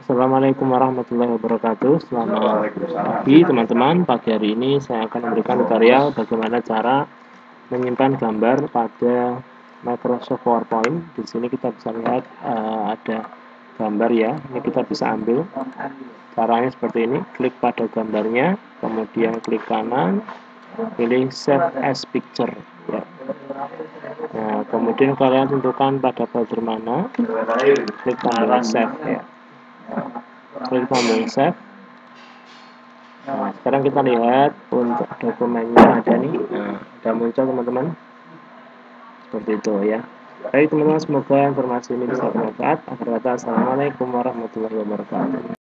Assalamualaikum warahmatullahi wabarakatuh. Selamat pagi teman-teman. Pagi hari ini saya akan memberikan tutorial Bagaimana cara menyimpan gambar pada Microsoft PowerPoint. Di sini kita bisa lihat uh, ada gambar ya. Ini kita bisa ambil Caranya seperti ini. Klik pada gambarnya Kemudian klik kanan Pilih Save as Picture ya. Nah, kemudian kalian tentukan pada folder mana. Klik tombol Save ya klik tombol save nah sekarang kita lihat untuk dokumennya ada nih. Nah, ada muncul teman-teman. Seperti itu ya. Baik teman-teman semoga informasi ini bisa bermanfaat. Akhir kata assalamualaikum warahmatullahi wabarakatuh